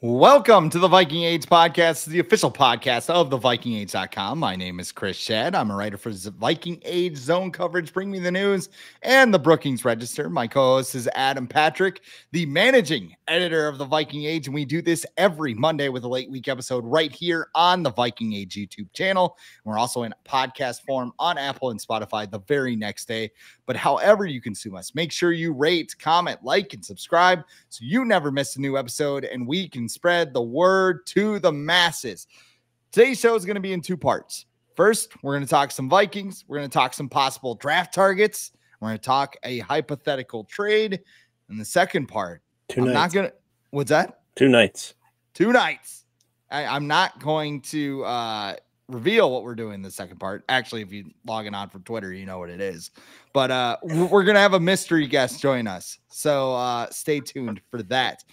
Welcome to the Viking Age podcast, the official podcast of the VikingAge.com. My name is Chris Schad. I'm a writer for Viking Age Zone Coverage, Bring Me the News, and the Brookings Register. My co host is Adam Patrick, the managing editor of the Viking Age. And we do this every Monday with a late week episode right here on the Viking Age YouTube channel. We're also in podcast form on Apple and Spotify the very next day. But however you consume us, make sure you rate, comment, like, and subscribe so you never miss a new episode and we can spread the word to the masses. Today's show is going to be in two parts. First, we're going to talk some Vikings. We're going to talk some possible draft targets. We're going to talk a hypothetical trade. And the second part, Two I'm nights. not going to, what's that? Two nights. Two nights. I, I'm not going to uh, reveal what we're doing in the second part. Actually, if you logging on from Twitter, you know what it is. But uh, we're we're gonna have a mystery guest join us, so uh, stay tuned for that.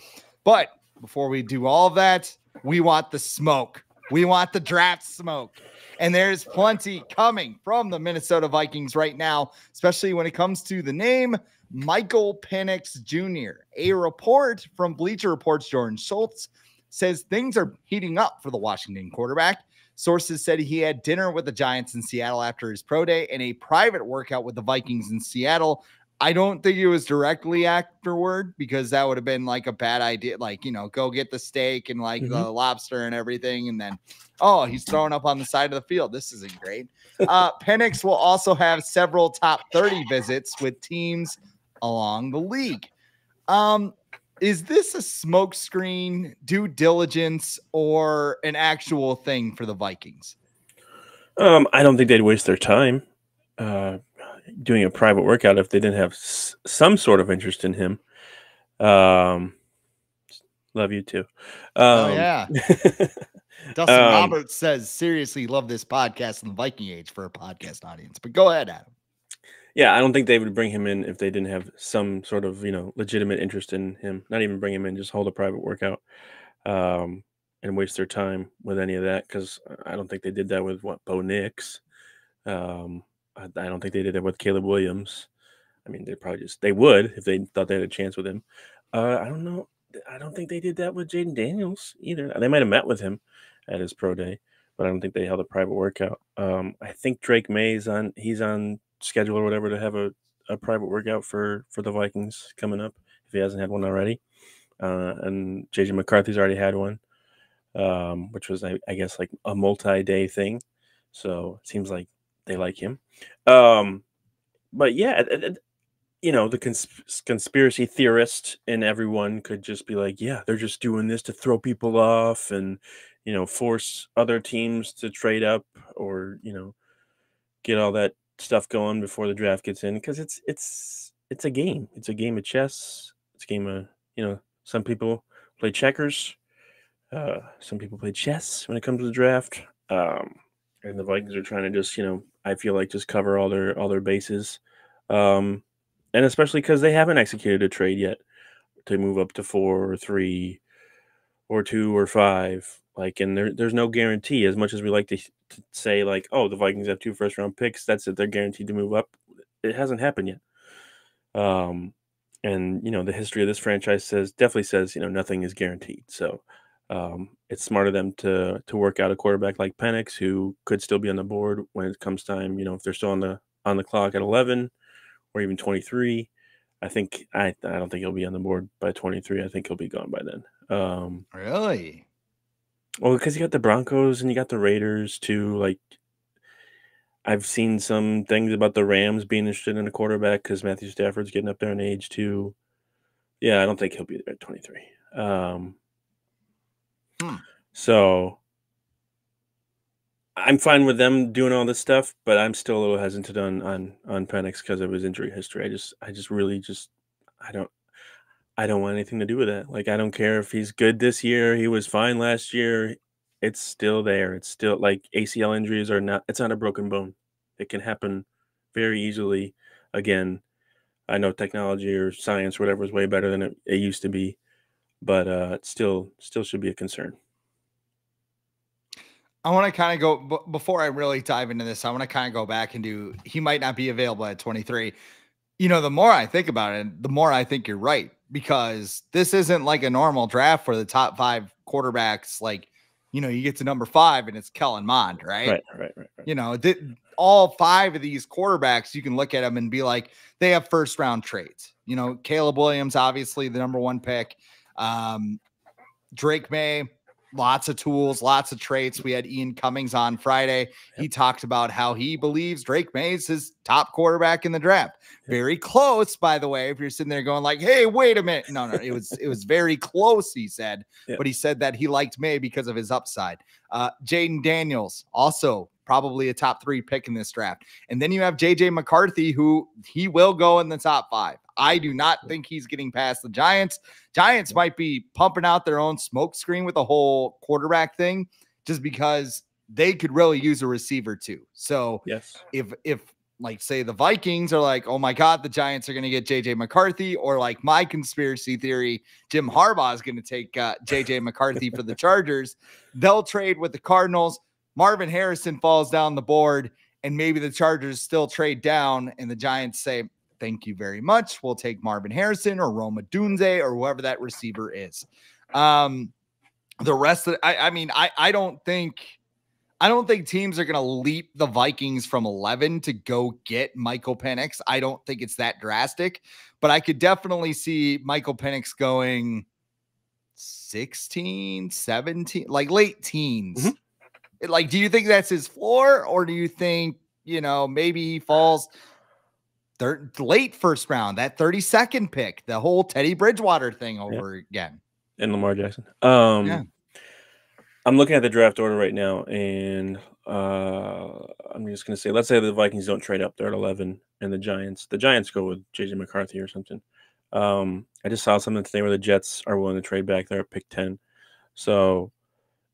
But before we do all that, we want the smoke. We want the draft smoke. And there's plenty coming from the Minnesota Vikings right now, especially when it comes to the name Michael Penix Jr. A report from Bleacher Report's Jordan Schultz says things are heating up for the Washington quarterback. Sources said he had dinner with the Giants in Seattle after his pro day and a private workout with the Vikings in Seattle. I don't think it was directly afterward because that would have been like a bad idea. Like, you know, go get the steak and like the lobster and everything. And then, oh, he's throwing up on the side of the field. This isn't great. Uh, Penix will also have several top 30 visits with teams along the league. Um, is this a smokescreen, due diligence, or an actual thing for the Vikings? Um, I don't think they'd waste their time uh, doing a private workout if they didn't have s- some sort of interest in him. Um, love you too. Um, oh yeah, Dustin um, Roberts says seriously love this podcast in the Viking age for a podcast audience. But go ahead, Adam. yeah, I don't think they would bring him in if they didn't have some sort of you know legitimate interest in him. Not even bring him in, just hold a private workout, um, and waste their time with any of that because I don't think they did that with what Bo Nix. Um, I, don't think they did that with Caleb Williams. I mean, they probably just they would if they thought they had a chance with him. Uh, I don't know. I don't think they did that with Jayden Daniels either. They might have met with him at his pro day, but I don't think they held a private workout. Um, I think Drake Maye's on. He's on schedule or whatever to have a, a private workout for for the Vikings coming up if he hasn't had one already. Uh, and JJ McCarthy's already had one, um, which was I, I guess like a multi-day thing. So it seems like they like him. Um, but yeah, you know, the cons- conspiracy theorist and everyone could just be like, yeah, they're just doing this to throw people off and you know force other teams to trade up or you know get all that stuff going before the draft gets in because it's it's it's a game. It's a game of chess. It's a game of you know some people play checkers. Uh, some people play chess when it comes to the draft. Um, and the Vikings are trying to just, you know, I feel like just cover all their all their bases, um, and especially because they haven't executed a trade yet to move up to four or three, or two or five. Like, and there, there's no guarantee. As much as we like to, to say, like, oh, the Vikings have two first round picks, that's it. They're guaranteed to move up. It hasn't happened yet. Um, and you know, the history of this franchise says definitely says, you know, nothing is guaranteed. So um, it's smart of them to to work out a quarterback like Penix who could still be on the board when it comes time. You know, if they're still on the on the clock at 11 or even 23. I think I I don't think he'll be on the board by 23. I think he'll be gone by then. Um, Really? well, because you got the Broncos and you got the Raiders too. Like, I've seen some things about the Rams being interested in a quarterback because Matthew Stafford's getting up there in age too. Yeah, I don't think he'll be there at 23. Um, Hmm. So I'm fine with them doing all this stuff, but I'm still a little hesitant on on on Penix because of his injury history. I just I just really just I don't I don't want anything to do with that. Like I don't care if he's good this year. He was fine last year. It's still there. It's still like ACL injuries are not. It's not a broken bone. It can happen very easily again. I know technology or science, or whatever, is way better than it, it used to be, but uh, it still still should be a concern. I want to kind of go b- before I really dive into this. I want to kind of go back and do. He might not be available at 23. You know, the more I think about it, the more I think you're right. because this isn't like a normal draft for the top five quarterbacks. Like, you know, you get to number five and it's Kellen Mond, right? Right, right, right. right. You know, th- all five of these quarterbacks, you can look at them and be like, they have first round trades. You know, Caleb Williams, obviously the number one pick. Um, Drake Maye, lots of tools, lots of traits. We had Ian Cummings on Friday. He talked about how he believes Drake Maye is his top quarterback in the draft. Very close, by the way. If you're sitting there going like, "Hey, wait a minute," no, no, it was it was very close. He said, Yeah. but he said that he liked Maye because of his upside. Uh, Jayden Daniels also probably a top three pick in this draft, and then you have JJ McCarthy, who he will go in the top five. I do not think he's getting past the Giants. Giants might be pumping out their own smoke screen with the whole quarterback thing just because they could really use a receiver too. So Yes. if if like say the Vikings are like, oh my god, the Giants are going to get JJ McCarthy, or like my conspiracy theory, Jim Harbaugh is going to take uh, JJ McCarthy for the Chargers. They'll trade with the Cardinals. Marvin Harrison falls down the board, and maybe the Chargers still trade down, and the Giants say, "Thank you very much. We'll take Marvin Harrison or Rome Odunze or whoever that receiver is." Um, the rest of I, I mean, I I don't think. I don't think teams are to leap the Vikings from 11 to go get Michael Penix. I don't think it's that drastic, but I could definitely see Michael Penix going 16, 17, like late teens. Mhm. It- Like, do you think that's his floor, or do you think, you know, maybe he falls third late first round, that 32nd pick, the whole Teddy Bridgewater thing over again? and Lamar Jackson. Um, Yeah. I'm looking at the draft order right now, and uh, I'm just gonna say, let's say the Vikings don't trade up, they're at 11, and the Giants, the Giants go with JJ McCarthy or something. Um, I just saw something today where the Jets are willing to trade back there at pick 10. So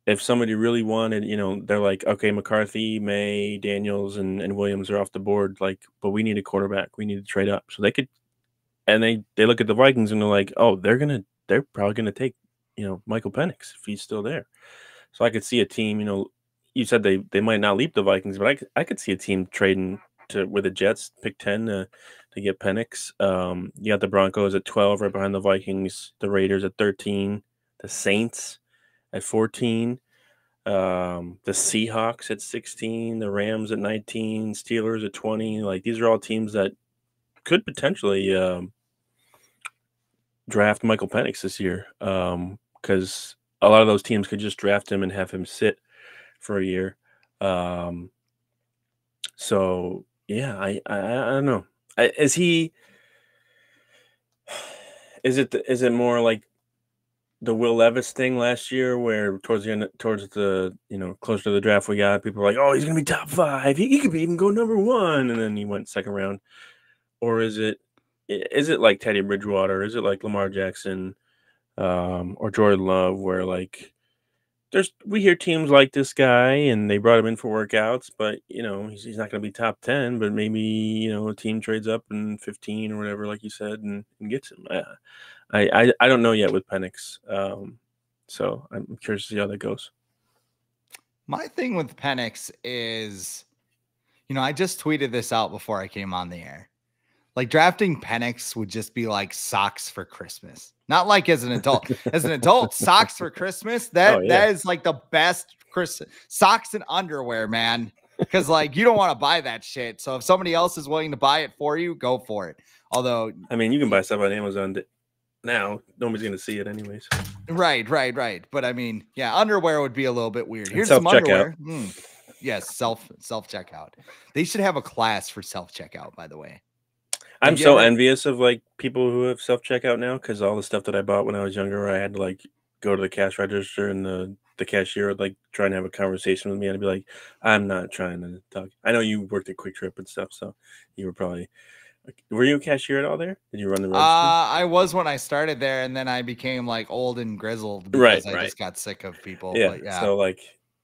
if somebody really wanted, you know, they're like, okay, McCarthy, Maye, Daniels, and, and Williams are off the board, like, but we need a quarterback, we need to trade up. So they could, and they they look at the Vikings and they're like, oh, they're gonna they're probably to take, you know, Michael Penix if he's still there. So I could see a team, you know, you said they they might not leap the Vikings, but I could, I could see a team trading to where the Jets pick 10 to, to get Penix. Um, you got the Broncos at 12 right behind the Vikings, the Raiders at 13, the Saints at 14, um, the Seahawks at 16, the Rams at 19, Steelers at 20. Like these are all teams that could potentially um, draft Michael Penix this year because a lot of those teams could just draft him and have him sit for a year. Um, so yeah, I I, I don't know. Is he? Is it is it more like the Will Levis thing last year, where towards the end, towards the you know closer to the draft, we got people like, oh, he's gonna be top five. He, he could even go number one, and then he went second round. Or is it is it like Teddy Bridgewater? Is it like Lamar Jackson um, or Jordan Love, where like there's we hear teams like this guy and they brought him in for workouts, but you know he's, he's not going to be top ten, but maybe you know a team trades up in fifteen or whatever, like you said, and, and gets him. I, I I don't know yet with Penix, um, so I'm curious to see how that goes. My thing with Penix is, you know, I just tweeted this out before I came on the air. Like drafting Penix would just be like socks for Christmas. Not like as an adult. as an adult, socks for Christmas. That Oh, yeah. that is like the best Chris socks and underwear, man. Because like you don't want to buy that shit. So if somebody else is willing to buy it for you, go for it. Although, I mean, you can buy stuff on Amazon now. Nobody's going to see it anyways. right, right, right. But I mean, yeah, underwear would be a little bit weird. Here's some underwear. Hmm. Yes, self self checkout. They should have a class for self checkout. By the way. I'm so ever- envious of like people who have self checkout now because all the stuff that I bought when I was younger, I had to like go to the cash register and the the cashier would like try and have a conversation with me and I'd be like, I'm not trying to talk. I know you worked at QuikTrip and stuff, so you were probably were you a cashier at all there? Did you run the Uh, register? I was when I started there, and then I became like old and grizzled because Right, I right. just got sick of people. yeah, but yeah. So like,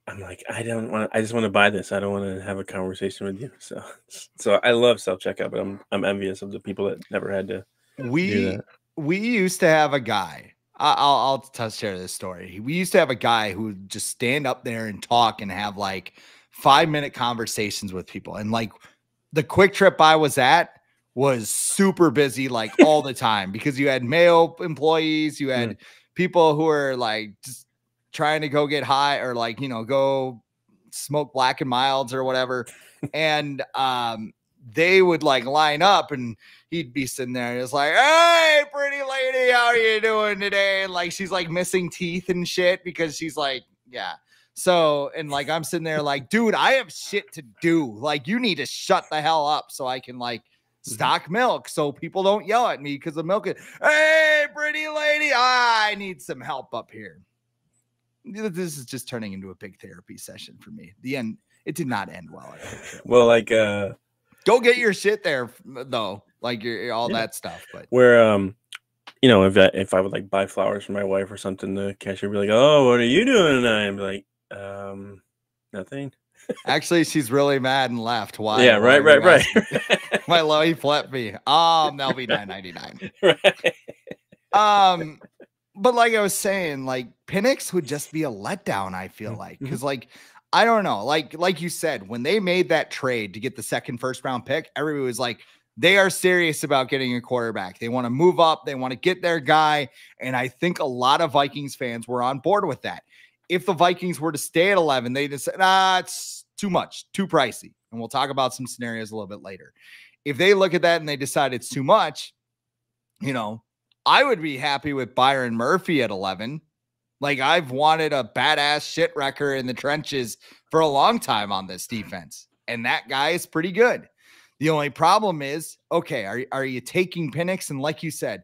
I'm like, I don't want. I just want to buy this. I don't want to have a conversation with you. So, so I love self checkout, but I'm I'm envious of the people that never had to we we used to have a guy. I- I'll I'll t- share this story. We used to have a guy who would just stand up there and talk and have like five minute conversations with people. And like the quick trip I was at, was super busy like all the time because you had male employees, you had mm. people who were like just trying to go get high or like, you know, go smoke black and milds or whatever. and um they would like line up and he'd be sitting there and it's like, Hey, pretty lady, how are you doing today? And like she's like missing teeth and shit because she's like, Yeah. So, and like I'm sitting there like, dude, I have shit to do. Like, you need to shut the hell up so I can like. Stock milk so people don't yell at me because the milk is, hey, pretty lady, I need some help up here. This is just turning into a big therapy session for me. The end, it did not end well. Well, like, uh, Go get your shit there though, like your all yeah. that stuff. But where um, you know, if I, if I would like buy flowers for my wife or something, the cashier would be like, "Oh, what are you doing tonight?" I'm like, "Um, nothing." Actually, she's really mad and left. Why? Yeah, right, right, right. My Lowy flipped me. Um, that'll be nine ninety nine. Right. Um, but like I was saying, like Penix would just be a letdown. I feel mm, like because mm-hmm. like I don't know. Like, like you said, when they made that trade to get the second first round pick, everybody was like, they are serious about getting a quarterback. They want to move up, they want to get their guy. And I think a lot of Vikings fans were on board with that. If the Vikings were to stay at 11, they just said, ah, it's too much, too pricey. And we'll talk about some scenarios a little bit later. If they look at that and they decide it's too much, you know, I would be happy with Byron Murphy at 11 like I've wanted a badass shit wrecker in the trenches for a long time on this defense, and that guy is pretty good. The only problem is, okay, are, are you taking Penix? And like you said,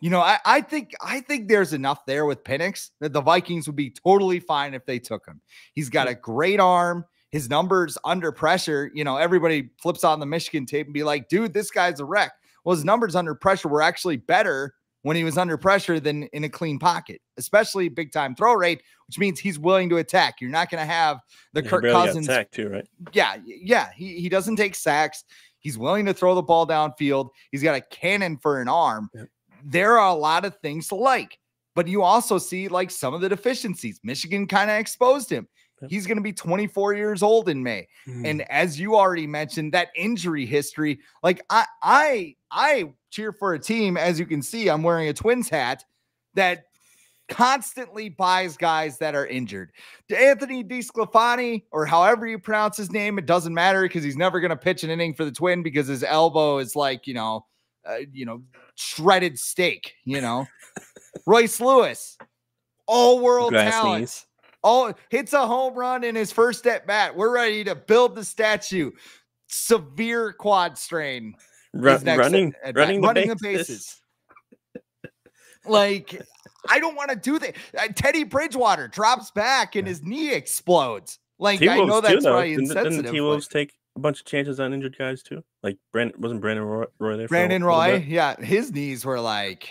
you know, I, I think I think there's enough there with Penix that the Vikings would be totally fine if they took him. He's got a great arm. His numbers under pressure, you know, everybody flips on the Michigan tape and be like, dude, this guy's a wreck. Well, his numbers under pressure were actually better when he was under pressure than in a clean pocket, especially big time throw rate, which means he's willing to attack. You're not going to have the yeah, Kirk Cousins attack too, right? Yeah, yeah. He he doesn't take sacks. He's willing to throw the ball downfield. He's got a cannon for an arm. There are a lot of things to like, but you also see like some of the deficiencies. Michigan kind of exposed him. He's going to be 24 years old in May. Mm. And as you already mentioned, that injury history, like I I I cheer for a team as you can see, I'm wearing a Twins hat that constantly buys guys that are injured. Anthony DeSclafani, or however you pronounce his name, it doesn't matter because he's never going to pitch an inning for the Twin because his elbow is like, you know, uh, you know, shredded steak, you know. Royce Lewis, all world talent. Oh, hits a home run in his first at bat. We're ready to build the statue. Severe quad strain. Run, running, at, running, the, running bases. the bases. like, I don't want to do that. Uh, Teddy Bridgewater drops back and his knee explodes. Like, T-Wolves I know that's too, probably insensitive. Didn't, didn't T-Wolves take a bunch of chances on injured guys too? Like, Brandon wasn't Brandon Roy, Roy there? Brandon Roy, yeah, his knees were like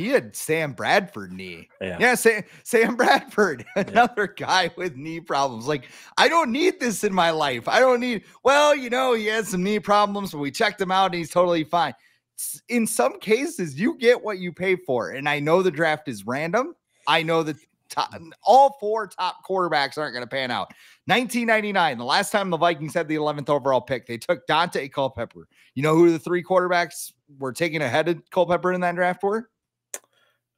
he had Sam Bradford knee. Yeah, yeah Sam, Sam Bradford, another yeah. guy with knee problems. Like, I don't need this in my life. I don't need, well, you know, he had some knee problems, but we checked him out and he's totally fine. In some cases, you get what you pay for. And I know the draft is random. I know that top, all four top quarterbacks aren't going to pan out. 1999, the last time the Vikings had the 11th overall pick, they took Daunte Culpepper. You know who the three quarterbacks were taking ahead of Culpepper in that draft were?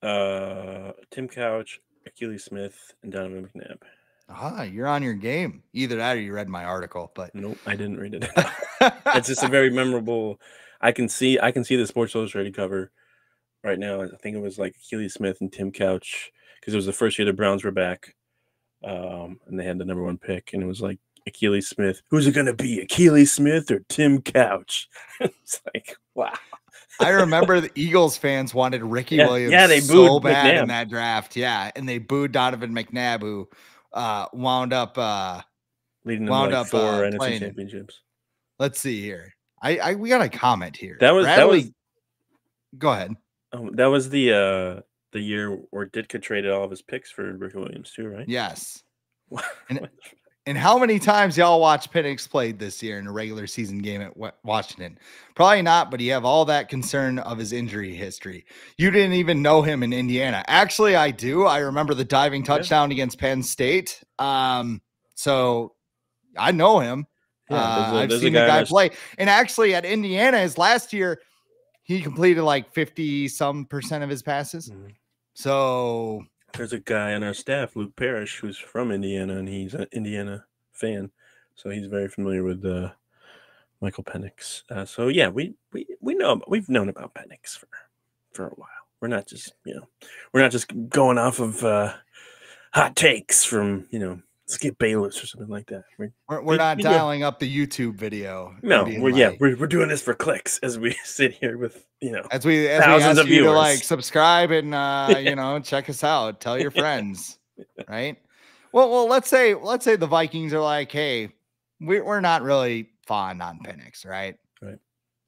Uh, Tim Couch, Akili Smith, and Donovan McNabb. Ah, you're on your game. Either that or you read my article, but nope, I didn't read it. it's just a very memorable. I can see I can see the Sports Illustrated cover right now. I think it was like Akili Smith and Tim Couch because it was the first year the Browns were back, um, and they had the number one pick, and it was like Akili Smith. Who's it going to be, Akili Smith or Tim Couch? it's like wow. I remember the Eagles fans wanted Ricky yeah, Williams yeah, they booed so bad McNabb. in that draft. Yeah, and they booed Donovan McNabb, who uh, wound up uh, leading wound like up four uh, NFC playing. championships. Let's see here. I, I we got a comment here. That was Bradley, that was. Go ahead. Um, that was the uh the year where Ditka traded all of his picks for Ricky Williams too, right? Yes. and and how many times y'all watch Penix played this year in a regular season game at Washington? Probably not, but you have all that concern of his injury history. You didn't even know him in Indiana. Actually, I do. I remember the diving touchdown yeah. against Penn State. Um, so I know him. Yeah, uh, I've seen the guy play. And actually, at Indiana, his last year, he completed like 50 some percent of his passes. Mm-hmm. So there's a guy on our staff, Luke Parrish, who's from Indiana, and he's an Indiana fan. So he's very familiar with uh, Michael Penix. Uh, so yeah, we we we know we've known about Penix for for a while. We're not just you know we're not just going off of uh, hot takes from you know Skip Bayless or something like that. We're, we're, we're not dialing up the YouTube video. No, we're like, yeah, we're, we're doing this for clicks as we sit here with you know as we as thousands we ask of you viewers. to like subscribe and uh, you know check us out, tell your friends, right? Well, well, let's say let's say the Vikings are like, hey, we're we're not really fond on Penix, right? Right.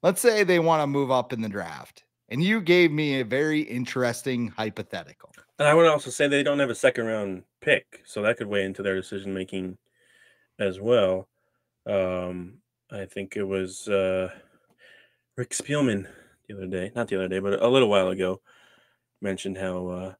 Let's say they want to move up in the draft, and you gave me a very interesting hypothetical. And I would also say they don't have a second round pick, so that could weigh into their decision making as well. Um, I think it was uh, Rick Spielman the other day, not the other day, but a little while ago, mentioned how uh,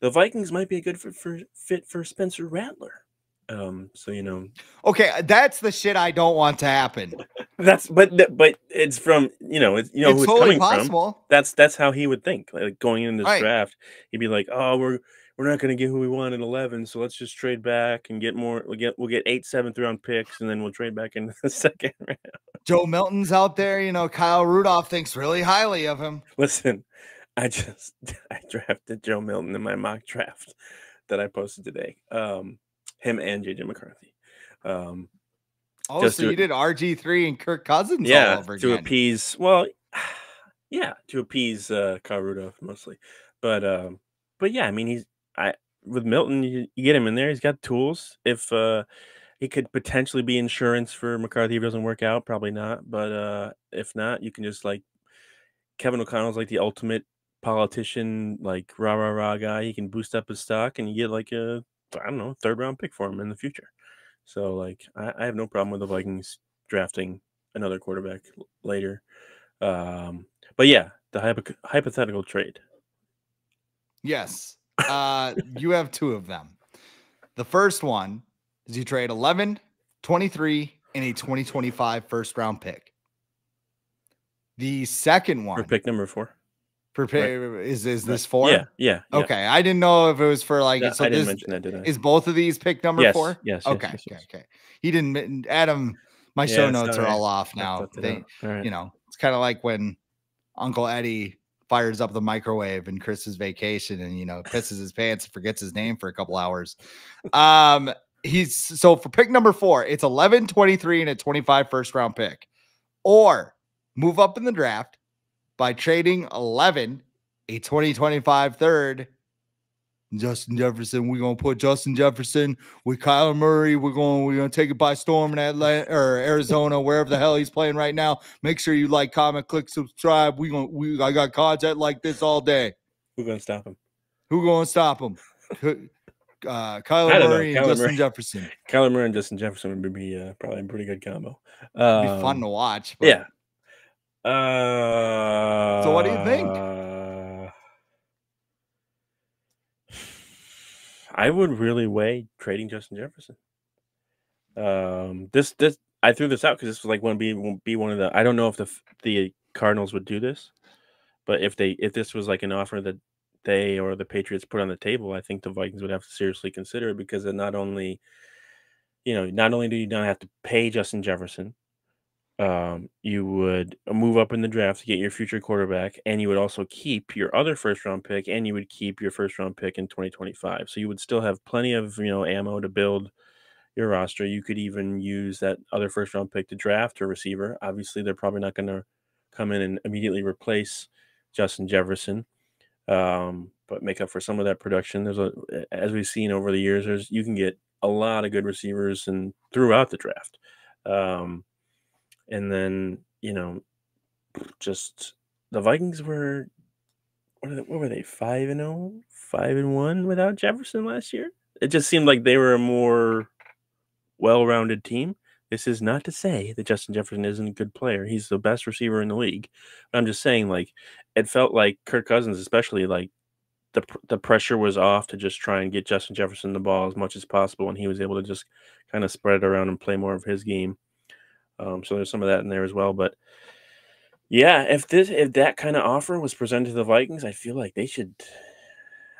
the Vikings might be a good fit for, fit for Spencer Rattler. Um, so you know, okay, uh, that's the shit I don't want to happen. that's but but it's from you know it's you know it's who it's totally coming possible. from. That's that's how he would think. Like going in this right. draft, he'd be like, oh, we're we're not going to get who we want at 11 so let's just trade back and get more we'll get we'll get eight seventh round picks and then we'll trade back into the second round joe milton's out there you know kyle rudolph thinks really highly of him listen i just i drafted joe milton in my mock draft that i posted today um him and JJ McCarthy. Um, oh, so you did RG three and Kirk Cousins, yeah, to again. appease. Well, yeah, to appease uh, Kyle Rudolph mostly, but um, but yeah, I mean he's I with Milton, you, you get him in there. He's got tools. If uh, he could potentially be insurance for McCarthy if it doesn't work out, probably not. But uh, if not, you can just like Kevin O'Connell's like the ultimate politician, like rah rah rah guy. He can boost up his stock, and you get like a I don't know, third round pick for him in the future. So like I, I have no problem with the Vikings drafting another quarterback later. Um, but yeah, the hypo- hypothetical trade. Yes. Uh, you have two of them. The first one is you trade 11, 23, and a 2025 first round pick. The second one for pick number four. Prepare right. is is this four? Yeah, yeah, yeah, Okay, I didn't know if it was for like. Yeah, so I didn't this, mention that, did I? Is both of these pick number yes, four? Yes. Okay. Yes, yes, okay. Okay. He didn't. Adam, my show notes are all off now. They, right. you know, it's kind of like when Uncle Eddie fires up the microwave in Chris's vacation and you know pisses his pants and forgets his name for a couple hours. Um, he's so for pick number four, it's 11, 23, and a 25 first round pick, or move up in the draft by trading 11, a 2025 third. Justin Jefferson, we're gonna put Justin Jefferson with Kyler Murray. We're going we're gonna take it by storm in Atlanta or Arizona, wherever the hell he's playing right now. Make sure you like, comment, click, subscribe. We gonna we I got content like this all day. Who's gonna stop him? Who gonna stop him? Uh, Kyler Murray and Justin Murray. Jefferson. Kyler Murray and Justin Jefferson would be uh, probably a pretty good combo. Um, be fun um, to watch. But... Yeah, uh, so what do you think? I would really weigh trading Justin Jefferson. Um, this this I threw this out because this was like one be be one of the. I don't know if the the Cardinals would do this, but if they if this was like an offer that they or the Patriots put on the table, I think the Vikings would have to seriously consider it because it not only, you know, not only do you not have to pay Justin Jefferson, um, you would move up in the draft to get your future quarterback, and you would also keep your other first round pick, and you would keep your first round pick in 2025. So you would still have plenty of you know ammo to build your roster. You could even use that other first round pick to draft a receiver. Obviously, they're probably not going to come in and immediately replace Justin Jefferson, um, but make up for some of that production. There's a, as we've seen over the years, there's you can get a lot of good receivers and throughout the draft. Um, and then you know, just the Vikings were what, they, what were they five and 0, 5 and one without Jefferson last year. It just seemed like they were a more well-rounded team. This is not to say that Justin Jefferson isn't a good player. He's the best receiver in the league. But I'm just saying, like, it felt like Kirk Cousins, especially, like the the pressure was off to just try and get Justin Jefferson the ball as much as possible, and he was able to just kind of spread it around and play more of his game. Um, so there's some of that in there as well. But yeah, if this if that kind of offer was presented to the Vikings, I feel like they should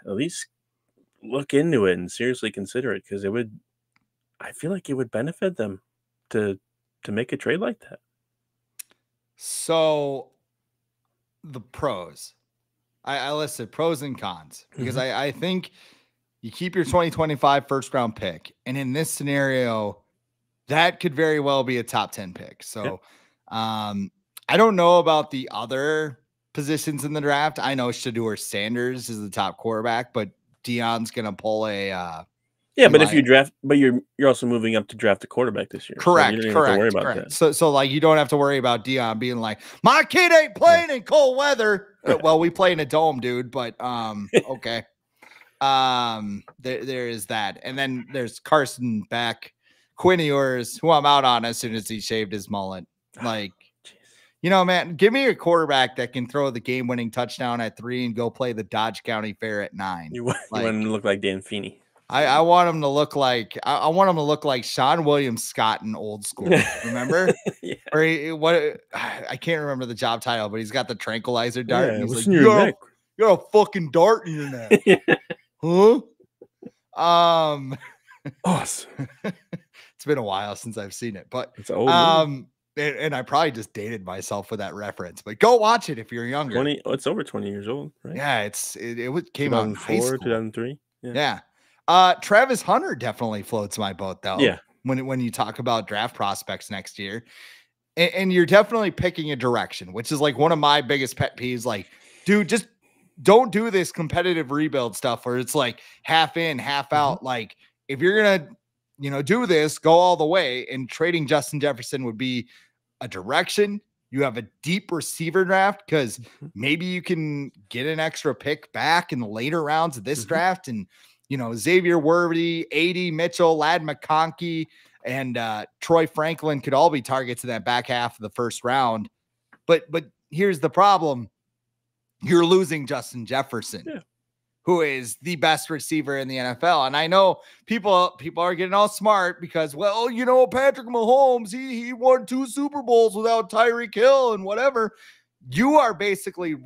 at least look into it and seriously consider it because it would. I feel like it would benefit them to to make a trade like that. So the pros. I, I listed pros and cons because Mhm. I, I think you keep your 2025 first round pick. And in this scenario, that could very well be a top 10 pick. So um, I don't know about the other positions in the draft. I know Shedeur Sanders is the top quarterback, but Deion's gonna pull a uh, Yeah, but if you draft, but you're you're also moving up to draft a quarterback this year. so Correct, you don't even have correct, to worry about correct. that. So, so like you don't have to worry about Deion being like, my kid ain't playing in cold weather. Well, we play in a dome, dude. But um, okay. Um, there, there is that, and then there's Carson Beck, Quinn Ewers, who I'm out on as soon as he shaved his mullet. Like, you know, man, give me a quarterback that can throw the game-winning touchdown at three and go play the Dodge County Fair at nine. You, want- you Like- want him to look like Dan Feeney. I, I want him to look like I, I want him to look like Seann William Scott in old school. Remember? yeah. or he, what I can't remember the job title, but he's got the tranquilizer dart. Yeah, and he's like, your got, a, neck? you got a fucking dart in your neck, huh? Um, Awesome. It's been a while since I've seen it, but It's old um, and, and I probably just dated myself with that reference. But go watch it if you're younger. 20. Oh, it's over 20 years old, right? Yeah, it's it, it came out in high school. 2003. Yeah. Yeah. Uh, Travis Hunter definitely floats my boat though. Yeah. When when you talk about draft prospects next year, and, and you're definitely picking a direction, which is like one of my biggest pet peeves. Like, dude, just don't do this competitive rebuild stuff where it's like half in, half Mhm. out. Like, if you're gonna, you know, do this, go all the way. And trading Justin Jefferson would be a direction. You have a deep receiver draft because Mhm. maybe you can get an extra pick back in the later rounds of this Mhm. draft. And, you know, Xavier Worthy, AD Mitchell, Ladd McConkey, and uh, Troy Franklin could all be targets in that back half of the first round. But but here's the problem. You're losing Justin Jefferson, Yeah. Who is the best receiver in the NFL. And I know people people are getting all smart because, well, you know, Patrick Mahomes, he he won two Super Bowls without Tyreek Hill and whatever. You are basically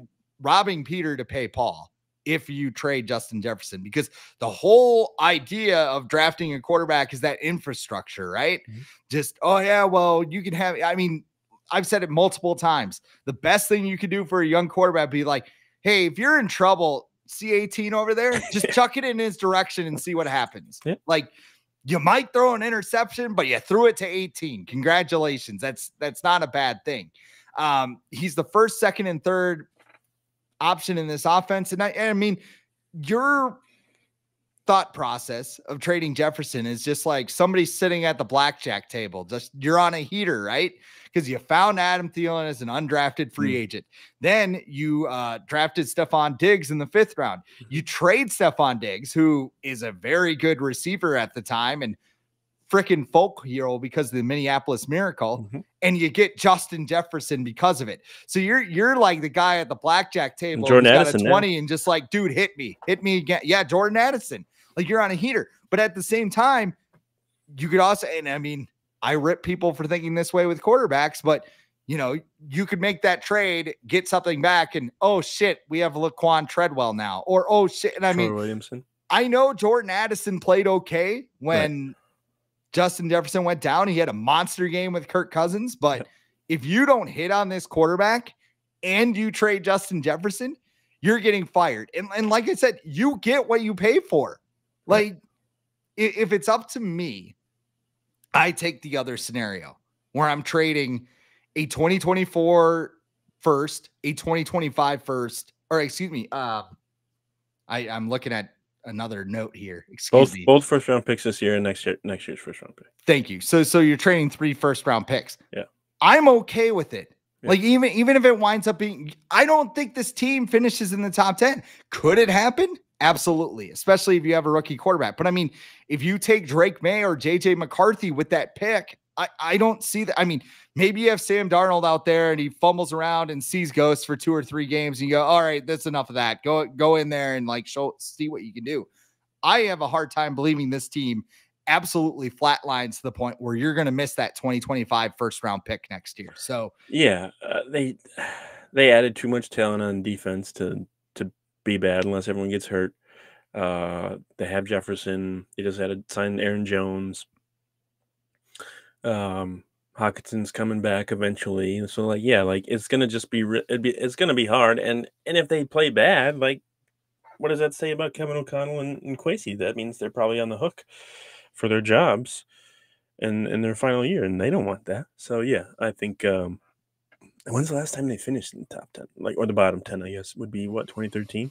robbing Peter to pay Paul if you trade Justin Jefferson because the whole idea of drafting a quarterback is that infrastructure, right? Mhm. Just, oh, yeah, well, you can have, I mean, I've said it multiple times. The best thing you could do for a young quarterback be like, hey, if you're in trouble, C18 over there, just chuck it in his direction and see what happens. Yeah. Like, you might throw an interception, but you threw it to 18. Congratulations. That's that's not a bad thing. Um, he's the first, second, and third option in this offense. And I, and I mean, your thought process of trading Jefferson is just like somebody sitting at the blackjack table. Just you're on a heater, right? Because you found Adam Thielen as an undrafted free agent. Then you uh, drafted Stefon Diggs in the fifth round. You trade Stefon Diggs, who is a very good receiver at the time and freaking folk hero because of the Minneapolis Miracle, Mhm. and you get Justin Jefferson because of it. So you're you're like the guy at the blackjack table, Jordan Addison a now. 20 and just like, dude, hit me, hit me again. Yeah, Jordan Addison. Like you're on a heater. But at the same time, you could also, and I mean, I rip people for thinking this way with quarterbacks, but you know, you could make that trade, get something back, and oh shit, we have Laquon Treadwell now. Or oh shit. And I Troy mean, Williamson. I know Jordan Addison played okay when Justin Jefferson went down. He had a monster game with Kirk Cousins, but Yep. if you don't hit on this quarterback and you trade Justin Jefferson, you're getting fired. And, and like I said, you get what you pay for. Like, if it's up to me, I take the other scenario where I'm trading a 2024 first, a 2025 first, or excuse me, uh, I, I'm looking at another note here. Excuse Both me. both first round picks this year and next year next year's first round pick. Thank you. So so you're trading three first round picks. Yeah. I'm okay with it. Yeah. Like even even if it winds up being I don't think this team finishes in the top 10. Could it happen? Absolutely, especially if you have a rookie quarterback. But I mean, if you take Drake Maye or JJ McCarthy with that pick, I, I don't see that. I mean, maybe you have Sam Darnold out there and he fumbles around and sees ghosts for two or three games, and you go, all right, that's enough of that. Go go in there and like show see what you can do. I have a hard time believing this team absolutely flatlines to the point where you're going to miss that 2025 first round pick next year. So yeah, uh, they they added too much talent on defense to to be bad unless everyone gets hurt. Uh, they have Jefferson. They just had to sign Aaron Jones. Um, Hockenson's coming back eventually, so like yeah, like it's gonna just be it'd be it's gonna be hard, and and if they play bad, like what does that say about Kevin O'Connell and, and Kwesi? That means they're probably on the hook for their jobs in in their final year, and they don't want that. So yeah, I think. um When's the last time they finished in the top ten, like or the bottom ten? I guess would be what 2013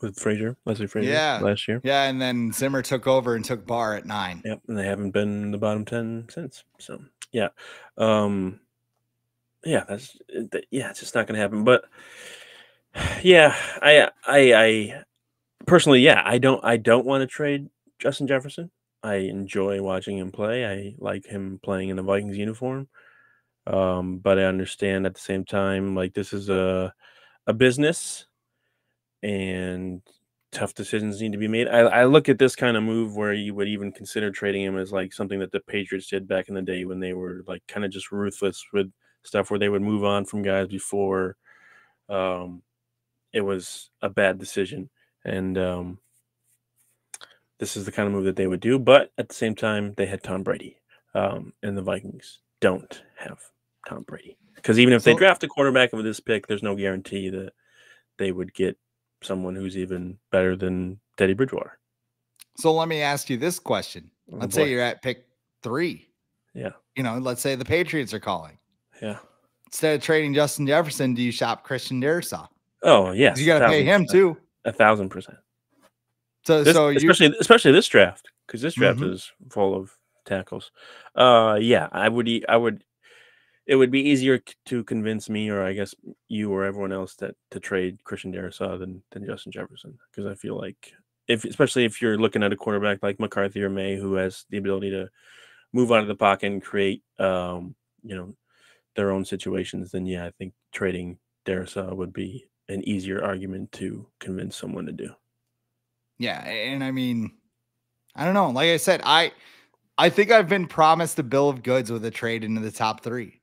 with Frazier, Leslie Frazier, Yeah. last year. yeah, and then Zimmer took over and took Barr at nine. Yep, and they haven't been in the bottom ten since. So yeah, um, yeah, that's yeah, it's just not gonna happen. But yeah, I I I personally, yeah, I don't I don't want to trade Justin Jefferson. I enjoy watching him play. I like him playing in the Vikings uniform. Um, but I understand at the same time, like this is a a business, and tough decisions need to be made. I, I look at this kind of move where you would even consider trading him as like something that the Patriots did back in the day when they were like kind of just ruthless with stuff where they would move on from guys before um, it was a bad decision. And um, this is the kind of move that they would do. But at the same time, they had Tom Brady, um, and the Vikings don't have Tom Brady. Because even if they draft a quarterback with this pick, there's no guarantee that they would get someone who's even better than Teddy Bridgewater. So let me ask you this question. Oh, Let's boy. say you're at pick three. Yeah. You know, let's say the Patriots are calling. Yeah. Instead of trading Justin Jefferson, do you shop Christian Darrisaw? Oh yes. You got to pay him too. A thousand percent. So, This- so you, especially especially this draft because this draft Mhm. is full of tackles. Uh, yeah, I would. I would. It would be easier to convince me, or I guess you or everyone else, that to trade Christian Darrisaw than than Justin Jefferson, because I feel like if, especially if you're looking at a quarterback like McCarthy or Maye, who has the ability to move out of the pocket and create, um, you know, their own situations, then yeah, I think trading Darrisaw would be an easier argument to convince someone to do. yeah, and I mean, I don't know. Like I said, I I think I've been promised a bill of goods with a trade into the top three,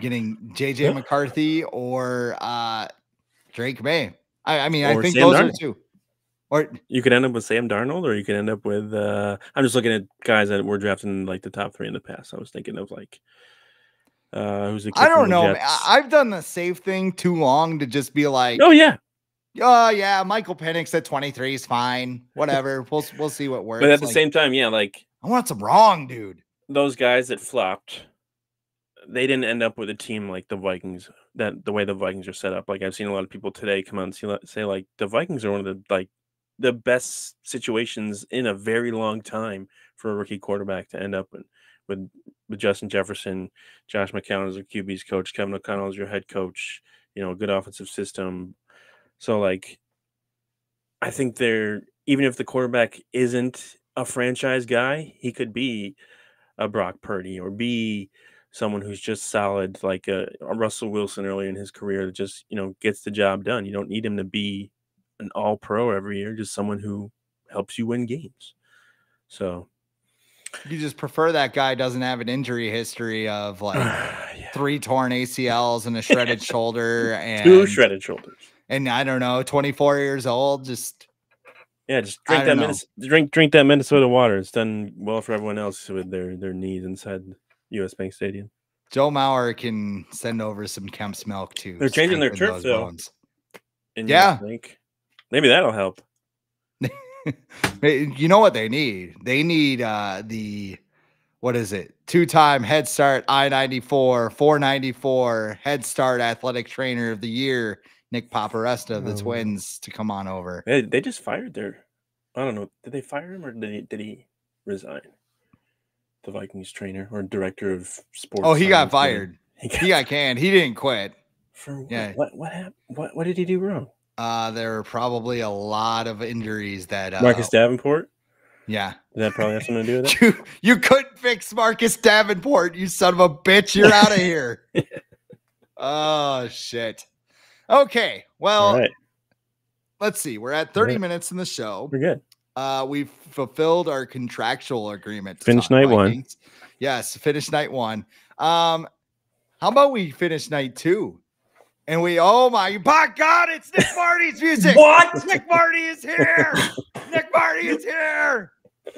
getting JJ Yeah. McCarthy or uh Drake Maye. I, I mean, I think Sam those are two. Or You could end up with Sam Darnold, or you could end up with. Uh, I'm just looking at guys that were drafted in like the top three in the past. I was thinking of like, uh, who's the I don't know. man. Jets? I, I've done the safe thing too long to just be like, oh yeah, oh yeah, Michael Penix at 23 is fine. Whatever. we'll we'll see what works. but at the Like, same time, yeah, like I want some wrong, dude. those guys that flopped, they didn't end up with a team like the Vikings. That the way the Vikings are set up. Like I've seen a lot of people today come out and see, say like the Vikings are one of the like the best situations in a very long time for a rookie quarterback to end up in with with Justin Jefferson, Josh McCown as a QB's coach, Kevin O'Connell as your head coach. You know, a good offensive system. So like, I think they're even if the quarterback isn't a franchise guy, he could be a Brock Purdy or be someone who's just solid, like a, a Russell Wilson early in his career that just you know gets the job done. You don't need him to be an All Pro every year, just someone who helps you win games. So You just prefer that guy doesn't have an injury history of like yeah. three torn ACLs and a shredded shoulder and two shredded shoulders. and I don't know, 24 years old. Just Yeah, just drink that don't know. Minnes- drink drink that Minnesota water. It's done well for everyone else with their their knees inside U.S. Bank Stadium. Joe Mauer can send over some Kemp's milk too. They're changing their turf, though. bones. in Yeah. Maybe that'll help. You know what they need? They need uh the what is it? Two-time Head Start I-94, 494 Head Start Athletic Trainer of the Year, Nick Paparesta of the Oh. Twins to come on over. They, they just fired their. I don't know. Did they fire him or did he, did he resign? The Vikings trainer or director of sports. Oh, he got fired. He got, He got canned. He didn't quit. for what? yeah. What what happened? What what did he do wrong? Uh there were probably a lot of injuries that uh Marcus Davenport. yeah. Did that probably have something to do with it? You you couldn't fix Marcus Davenport, you son of a bitch. You're out of here. oh shit. Okay. Well, right, let's see. We're at 30 right. minutes in the show. we're good. Uh, we've fulfilled our contractual agreement. Finish night Vikings. one. Yes, finish night one. Um, how about we finish night two? And we, oh my, by God, it's Nick Marty's music. what? Nick Marty is here. Nick Marty is here.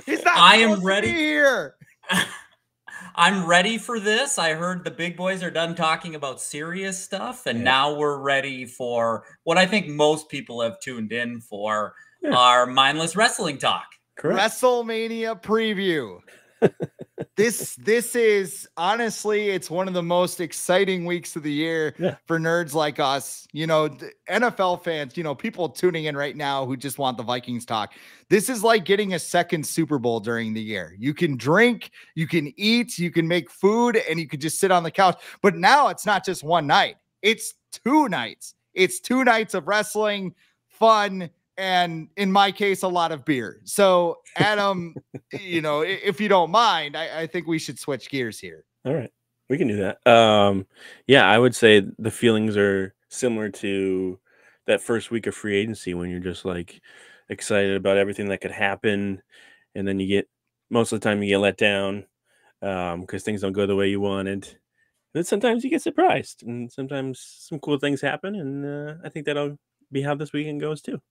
He's not. I am ready here. I'm ready for this. I heard the big boys are done talking about serious stuff, and yeah. now we're ready for what I think most people have tuned in for yeah. Our mindless wrestling talk. Correct. WrestleMania preview. this this is honestly it's one of the most exciting weeks of the year yeah. for nerds like us you know nfl fans you know people tuning in right now who just want the vikings talk this is like getting a second super bowl during the year you can drink you can eat you can make food and you can just sit on the couch but now it's not just one night it's two nights it's two nights of wrestling fun and in my case, a lot of beer. So, Adam, you know, if you don't mind, I, I, think we should switch gears here. All right, we can do that. Um, yeah, I would say the feelings are similar to that first week of free agency when you're just like excited about everything that could happen, and then you get most of the time you get let down because um, things don't go the way you wanted. And then sometimes you get surprised, and sometimes some cool things happen, and uh, I think that'll be how this weekend goes too.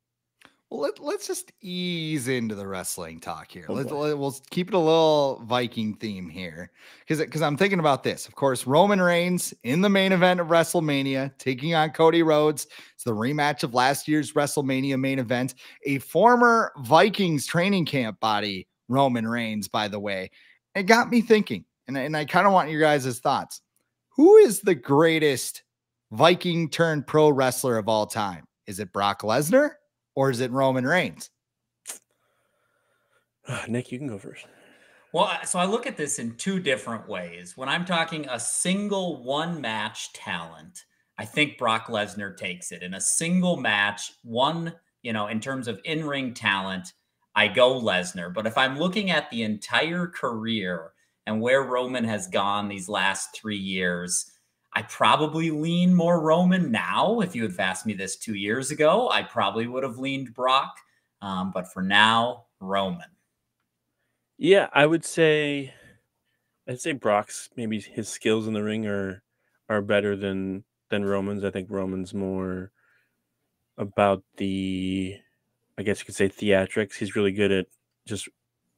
Let, let's just ease into the wrestling talk here. Oh let's, let, we'll keep it a little Viking theme here because because I'm thinking about this. Of course, Roman Reigns in the main event of WrestleMania, taking on Cody Rhodes. It's the rematch of last year's WrestleMania main event. A former Vikings training camp body, Roman Reigns, by the way. It got me thinking, and, and I kind of want your guys' thoughts. Who is the greatest Viking turned pro wrestler of all time? Is it Brock Lesnar? Or is it Roman Reigns? Uh, Nick, you can go first. Well, so I look at this in two different ways. When I'm talking a single one match talent, I think Brock Lesnar takes it. In a single match, one, you know, in terms of in ring talent, I go Lesnar. But if I'm looking at the entire career and where Roman has gone these last three years, I probably lean more Roman now. If you had asked me this two years ago, I probably would have leaned Brock. Um, but for now, Roman. Yeah, I would say, I'd say Brock's maybe his skills in the ring are are better than than Roman's. I think Roman's more about the, I guess you could say theatrics. He's really good at just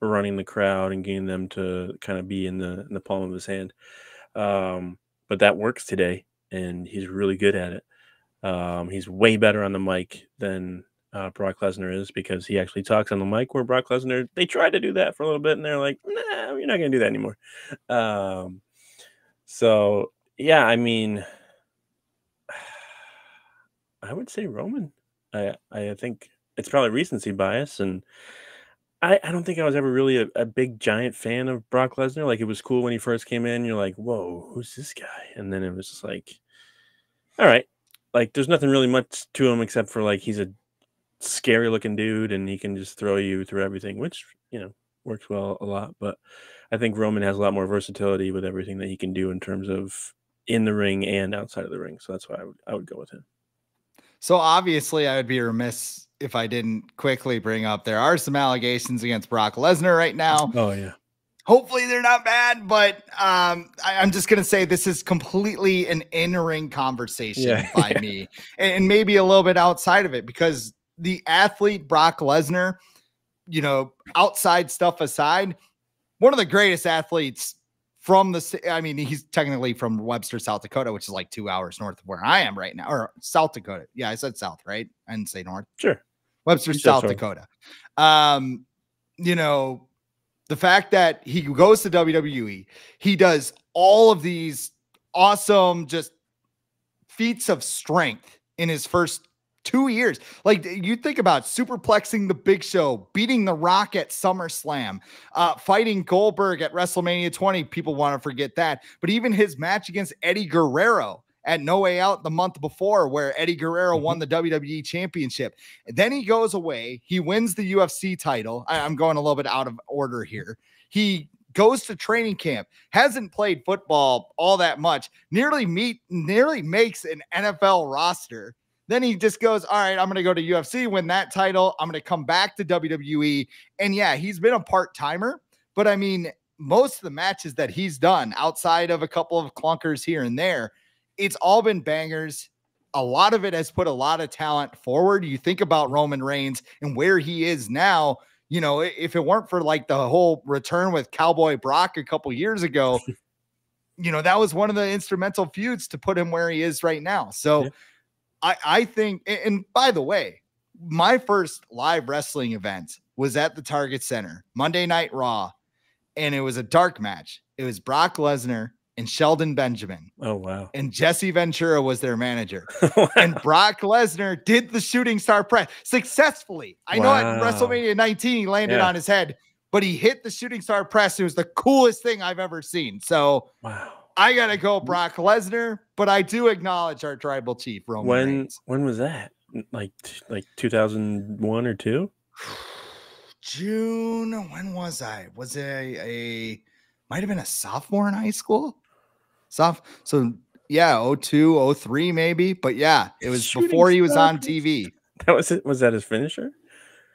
running the crowd and getting them to kind of be in the in the palm of his hand. Um, but that works today, and he's really good at it. Um, he's way better on the mic than uh, Brock Lesnar is because he actually talks on the mic. Where Brock Lesnar, they tried to do that for a little bit, and they're like, "Nah, you're not going to do that anymore." Um, so yeah, I mean, I would say Roman. I I think it's probably recency bias, and I, I don't think I was ever really a, a big giant fan of Brock Lesnar. Like it was cool when he first came in. You're like, whoa, who's this guy? And then it was just like, all right, like there's nothing really much to him except for like he's a scary looking dude and he can just throw you through everything, which you know works well a lot. But I think Roman has a lot more versatility with everything that he can do in terms of in the ring and outside of the ring. So that's why I would I would go with him. So obviously, I would be remiss if I didn't quickly bring up there are some allegations against Brock Lesnar right now. Oh yeah. Hopefully they're not bad, but um, I, am just gonna say this is completely an in-ring conversation yeah. by me, and, and maybe a little bit outside of it because the athlete Brock Lesnar, you know, outside stuff aside, one of the greatest athletes from the I mean, he's technically from Webster, South Dakota, which is like two hours north of where I am right now, or South Dakota. Yeah, I said South, right? I didn't say North. Sure. Webster, South Dakota. Um, you know, the fact that he goes to WWE, he does all of these awesome just feats of strength in his first two years. Like you think about superplexing the Big Show, beating The Rock at SummerSlam, uh, fighting Goldberg at WrestleMania 20. People want to forget that, but even his match against Eddie Guerrero at No Way Out the month before, where Eddie Guerrero mm-hmm. won the WWE Championship. And then he goes away. He wins the UFC title. I, I'm going a little bit out of order here. He goes to training camp, hasn't played football all that much, nearly meet, nearly makes an NFL roster Then he just goes, All right, I'm going to go to UFC, win that title. I'm going to come back to WWE. And yeah, he's been a part timer, but I mean, most of the matches that he's done outside of a couple of clunkers here and there, it's all been bangers. A lot of it has put a lot of talent forward. You think about Roman Reigns and where he is now. You know, if it weren't for like the whole return with Cowboy Brock a couple years ago, you know, that was one of the instrumental feuds to put him where he is right now. So, yeah. I, I think, and by the way, my first live wrestling event was at the Target Center, Monday Night Raw, and it was a dark match. It was Brock Lesnar and Shelton Benjamin. Oh, wow. And Jesse Ventura was their manager. wow. And Brock Lesnar did the shooting star press successfully. I wow. know at WrestleMania 19, he landed yeah. on his head, but he hit the shooting star press. It was the coolest thing I've ever seen. So, wow. I gotta go Brock Lesnar, but I do acknowledge our tribal chief Roman when Reigns. when was that? Like like two thousand one or two? June. When was I? Was it a, a might have been a sophomore in high school? Soft. So yeah, 02, 03 maybe. But yeah, it was Shooting before he was on TV. That was it. Was that his finisher?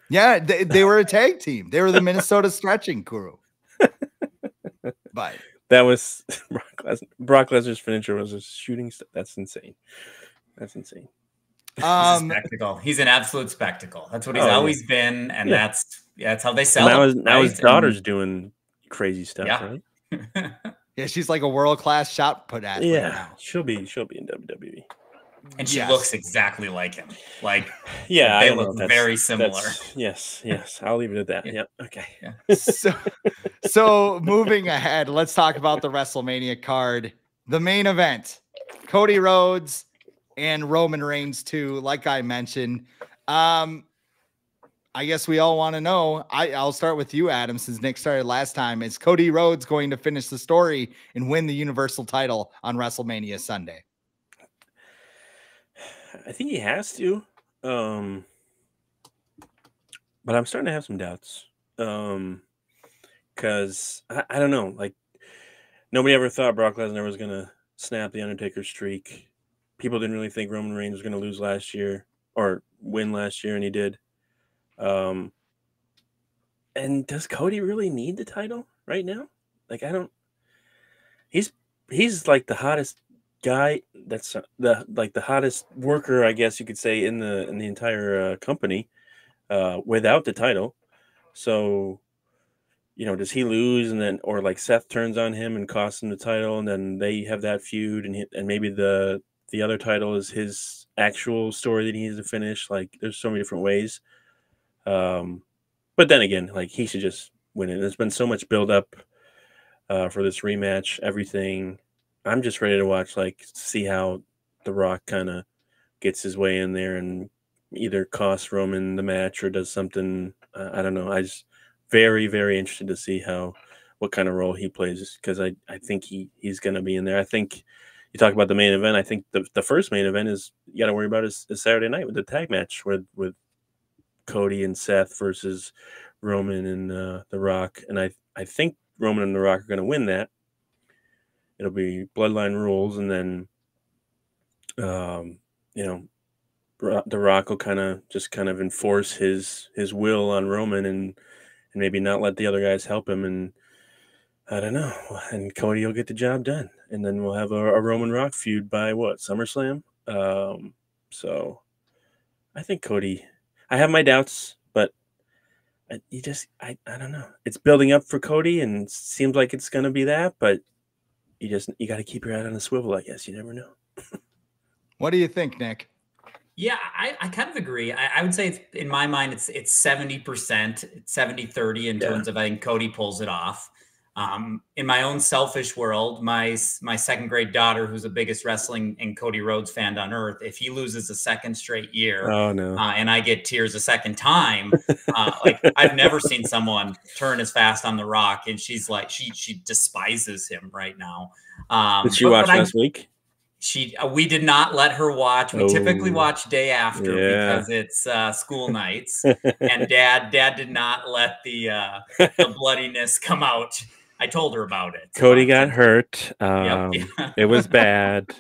Yeah, they, they were a tag team. They were the Minnesota stretching crew. But that was Brock, Lesnar. Brock Lesnar's finisher was a shooting. St- that's insane. That's insane. Um, he's spectacle. He's an absolute spectacle. That's what he's oh, always yeah. been, and yeah. that's yeah, that's how they sell. Now, his, now right? his daughter's and, doing crazy stuff, yeah. right? Yeah, she's like a world class shot put at. Yeah, now. she'll be she'll be in WWE and she yes. looks exactly like him. Like, yeah, they look very similar. Yes, yes. I'll leave it at that. Yeah. Yep. Okay. Yeah. so, so moving ahead, let's talk about the WrestleMania card. The main event: Cody Rhodes and Roman Reigns. Too, like I mentioned. Um, I guess we all want to know. I, I'll start with you, Adam, since Nick started last time. Is Cody Rhodes going to finish the story and win the Universal title on WrestleMania Sunday? I think he has to. Um, but I'm starting to have some doubts. Um, because I, I don't know, like nobody ever thought Brock Lesnar was gonna snap the Undertaker streak. People didn't really think Roman Reigns was gonna lose last year or win last year, and he did. Um, and does Cody really need the title right now? Like, I don't. He's he's like the hottest guy that's uh, the like the hottest worker, I guess you could say, in the in the entire uh, company uh, without the title. So, you know, does he lose and then, or like Seth turns on him and costs him the title, and then they have that feud, and he, and maybe the the other title is his actual story that he needs to finish. Like, there's so many different ways. Um, but then again, like he should just win it. There's been so much build up uh, for this rematch, everything. I'm just ready to watch, like, see how The Rock kind of gets his way in there and either costs Roman the match or does something. Uh, I don't know. I just very, very interested to see how what kind of role he plays because I, I think he he's going to be in there. I think you talk about the main event. I think the, the first main event is you got to worry about is, is, Saturday night with the tag match with with Cody and Seth versus Roman and uh, The Rock, and I I think Roman and The Rock are going to win that it'll be bloodline rules, and then, um, you know, the Rock will kind of just kind of enforce his his will on Roman, and and maybe not let the other guys help him, and I don't know, and Cody will get the job done, and then we'll have a, a Roman Rock feud by what SummerSlam. Um, so, I think Cody. I have my doubts, but you just I, I don't know. It's building up for Cody and seems like it's gonna be that, but you just you got to keep your head on the swivel. I guess you never know. what do you think, Nick? Yeah, I, I kind of agree. I, I, would say it's in my mind, it's it's 70%, 70 30 in yeah. terms of I think Cody pulls it off. Um, in my own selfish world, my my second grade daughter, who's the biggest wrestling and Cody Rhodes fan on earth, if he loses a second straight year, oh no, uh, and I get tears a second time, uh, like I've never seen someone turn as fast on the Rock, and she's like she she despises him right now. Um, did she but, watch last I, week? She uh, we did not let her watch. We oh. typically watch day after yeah. because it's uh, school nights, and dad dad did not let the uh, the bloodiness come out I told her about it. Cody got hurt. Um, yep. it was bad.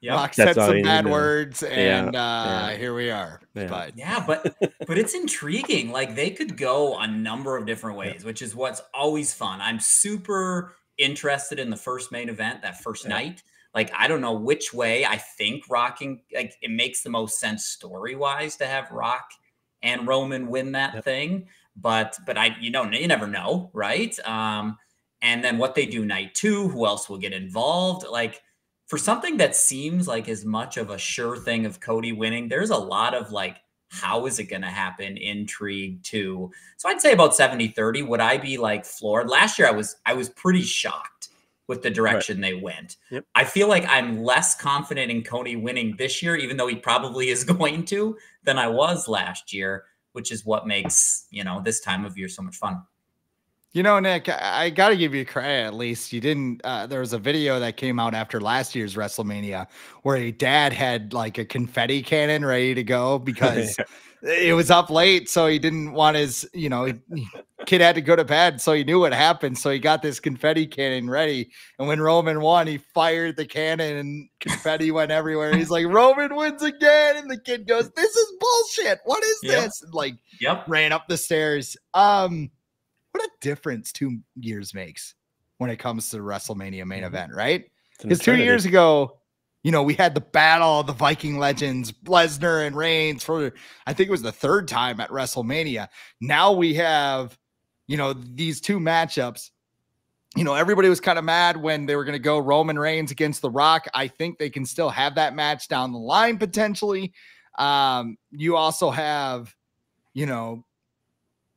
Yeah. Rock said some bad need know. words, and uh, yeah. here we are. Yeah. But Yeah, but but it's intriguing. Like they could go a number of different ways, which is what's always fun. I'm super interested in the first main event, that first Yeah. night. Like I don't know which way I think rocking like it makes the most sense story wise to have Rock and Roman win that Yep. thing. But but I you know you never know, right? Um, and then what they do night two, who else will get involved? Like for something that seems like as much of a sure thing of Cody winning, there's a lot of like, how is it going to happen? Intrigue too. So I'd say about 70 30. Would I be like floored? Last year I was I was pretty shocked with the direction they went. Yep. I feel like I'm less confident in Cody winning this year, even though he probably is going to, than I was last year, which is what makes you know this time of year so much fun. You know, Nick, I, I got to give you credit. At least you didn't. Uh, there was a video that came out after last year's WrestleMania where a dad had like a confetti cannon ready to go because it was up late, so he didn't want his, you know, kid had to go to bed, so he knew what happened, so he got this confetti cannon ready. And when Roman won, he fired the cannon, and confetti went everywhere. He's like, "Roman wins again," and the kid goes, "This is bullshit. What is Yep. this?" And like Yep. ran up the stairs. Um, what a difference two years makes when it comes to the WrestleMania main Mhm. event, right? Because two years ago, you know, we had the battle of the Viking legends, Lesnar and Reigns for I think it was the third time at WrestleMania. Now we have, you know, these two matchups. You know, everybody was kind of mad when they were going to go Roman Reigns against The Rock. I think they can still have that match down the line potentially. Um, you also have, you know,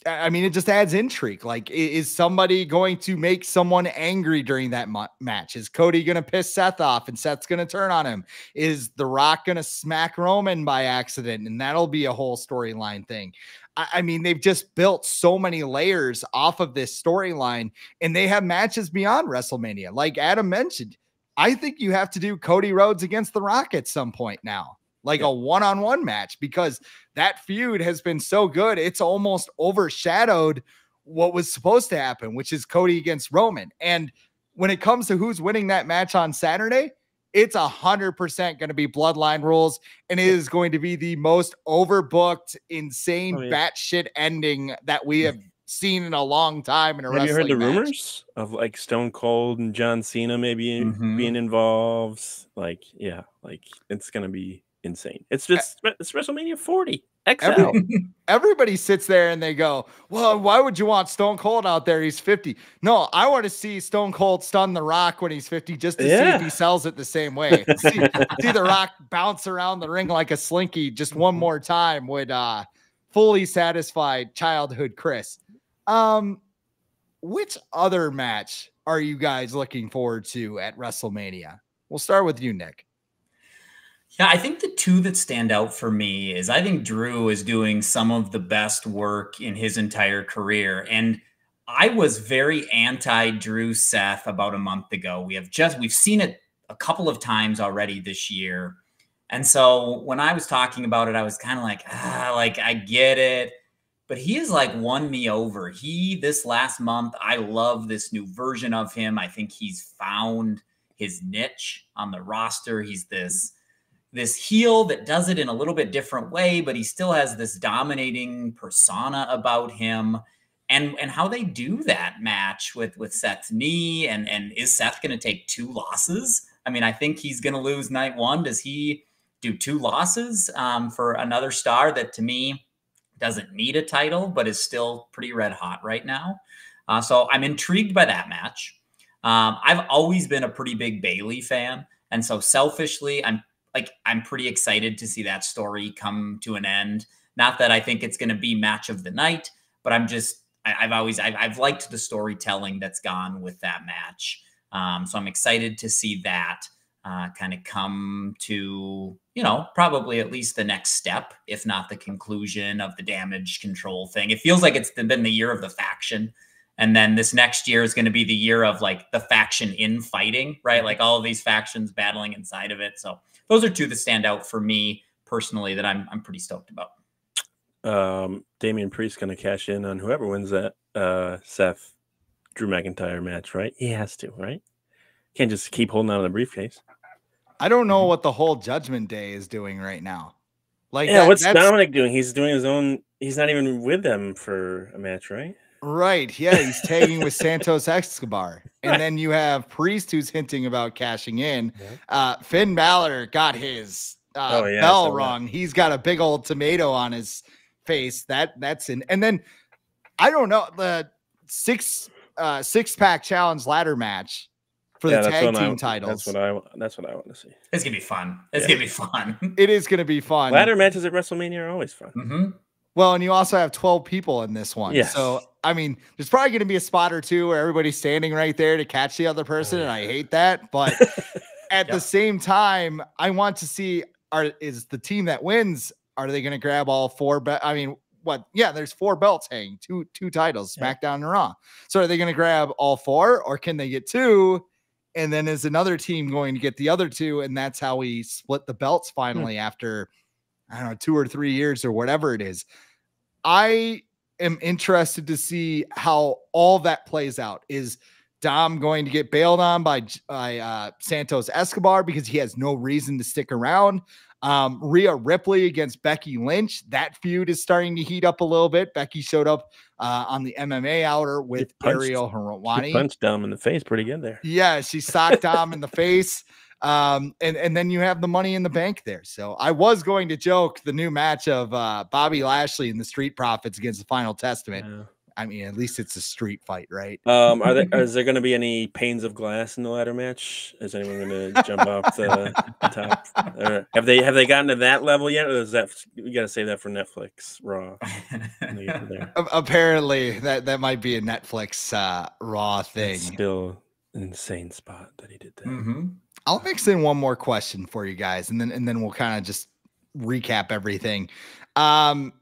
I mean, it just adds intrigue. Like, is somebody going to make someone angry during that ma- match? Is Cody going to piss Seth off and Seth's going to turn on him? Is The Rock going to smack Roman by accident? And that'll be a whole storyline thing. I, I mean, they've just built so many layers off of this storyline and they have matches beyond WrestleMania. Like Adam mentioned, I think you have to do Cody Rhodes against The Rock at some point now, like Yeah. a one on one match, because that feud has been so good. It's almost overshadowed what was supposed to happen, which is Cody against Roman. And when it comes to who's winning that match on Saturday, it's a hundred percent going to be bloodline rules, and it is going to be the most overbooked, insane, Oh, yeah. batshit ending that we have seen in a long time in a Have you heard the match. rumors of like Stone Cold and John Cena maybe Mhm. being involved? Like, yeah, like it's gonna be insane. It's just it's WrestleMania 40 XL. Every- everybody sits there and they go, Well, why would you want Stone Cold out there? He's 50. No, I want to see Stone Cold stun The Rock when he's 50 just to see if he sells it the same way. see, see The Rock bounce around the ring like a slinky just one Mm-hmm. more time would uh, fully satisfy childhood Chris. Um, which other match are you guys looking forward to at WrestleMania? We'll start with you, Nick. Yeah, I think the two that stand out for me is I think Drew is doing some of the best work in his entire career. And I was very anti Drew Seth about a month ago. We have just, we've seen it a couple of times already this year. And so when I was talking about it, I was kind of like, ah, like I get it. But he has like won me over. He, this last month, I love this new version of him. I think he's found his niche on the roster. He's this this heel that does it in a little bit different way, but he still has this dominating persona about him. And and how they do that match with with Seth's knee and and is Seth going to take two losses? I mean, I think he's going to lose night one. Does he do two losses um, for another star that to me doesn't need a title but is still pretty red hot right now? Uh, so I'm intrigued by that match. Um, I've always been a pretty big Bayley fan, and so selfishly, I'm like I'm pretty excited to see that story come to an end. Not that I think it's going to be match of the night, but I'm just I, I've always I've, I've liked the storytelling that's gone with that match. Um, so I'm excited to see that uh, kind of come to you know probably at least the next step, if not the conclusion of the damage control thing. It feels like it's been the year of the faction. And then this next year is going to be the year of like the faction in fighting, right? Like all of these factions battling inside of it. So those are two that stand out for me personally that I'm I'm pretty stoked about. Um, Damian Priest gonna cash in on whoever wins that uh Seth Drew McIntyre match, right? He has to, right? Can't just keep holding on to the briefcase. I don't know what the whole Judgment Day is doing right now. Like, Yeah, that- what's that's- Dominic doing? He's doing his own. He's not even with them for a match, right? Right. Yeah, he's tagging with Santos Escobar. And then you have Priest who's hinting about cashing in. Yeah. Uh Finn Balor got his uh Oh, yeah, I bell saw that. wrong. He's got a big old tomato on his face. That that's in and then I don't know the six uh six pack challenge ladder match for the tag what I- team titles. That's what I. That's what I want to see. It's gonna be fun. It's Yeah. gonna be fun. it is gonna be fun. Ladder matches at WrestleMania are always fun. hmm Well, and you also have 12 people in this one. Yes. So, I mean, there's probably going to be a spot or two where everybody's standing right there to catch the other oh, person. And I hate that. But at Yeah. the same time, I want to see are is the team that wins, are they going to grab all four? But I mean, what? Yeah, there's four belts hanging, two two titles, Yeah. SmackDown and Raw. So are they going to grab all four or can they get two? And then is another team going to get the other two? And that's how we split the belts hmm. finally after I don't know, two or three years or whatever it is. I am interested to see how all that plays out. Is Dom going to get bailed on by by uh, Santos Escobar because he has no reason to stick around? Um, Rhea Ripley against Becky Lynch. That feud is starting to heat up a little bit. Becky showed up uh, on the MMA Hour with punched- Ariel She Helwani. punched Dom in the face pretty good there. Yeah, she socked Dom in the face. Um, and, and then you have the money in the bank there. So I was going to joke the new match of uh, Bobby Lashley and the Street Profits against the Final Testament. Yeah. I mean, at least it's a street fight, right? Um, are there is there going to be any panes of glass in the ladder match? Is anyone going to jump off the top? Or have they have they gotten to that level yet? Or is that we got to save that for Netflix Raw? when they get to there? A- apparently, that that might be a Netflix uh, Raw thing. It's still an insane spot that he did that. hmm I'll mix in one more question for you guys, and then and then we'll kind of just recap everything. Um,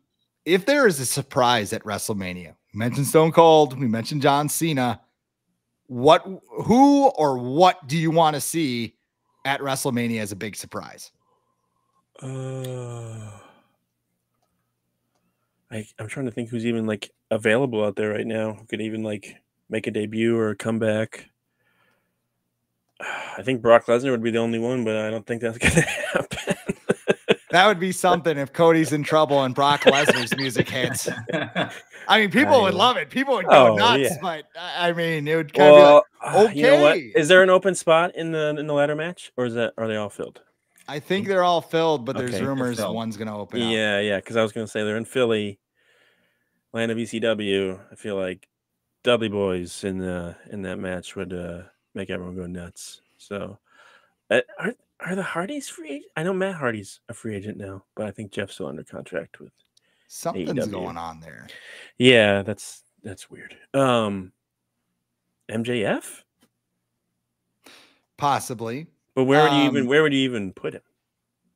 if there is a surprise at WrestleMania, we mentioned Stone Cold, we mentioned John Cena. What, who, or what do you want to see at WrestleMania as a big surprise? Uh, I I'm trying to think who's even like available out there right now who could even like make a debut or a comeback. I think Brock Lesnar would be the only one, but I don't think that's gonna happen. That would be something if Cody's in trouble and Brock Lesnar's music hits. I mean, people would love it. People would go Oh, nuts, yeah. but I I mean, it would kind of be like, well, uh, you know what? okay. Is there an open spot in the in the ladder match, or is that are they all filled? I think they're all filled, but there's Okay. Rumors one's going to open up. Yeah, yeah. Because I was gonna say they're in Philly, land of ECW. I feel like Dudley Boys in the in that match would uh, make everyone go nuts. So, uh, are are the Hardys free? Agent? I know Matt Hardy's a free agent now, but I think Jeff's still under contract with. Something's AEW. going on there. Yeah, that's that's weird. Um, MJF, Possibly. but where would you even Um, where would you even put him?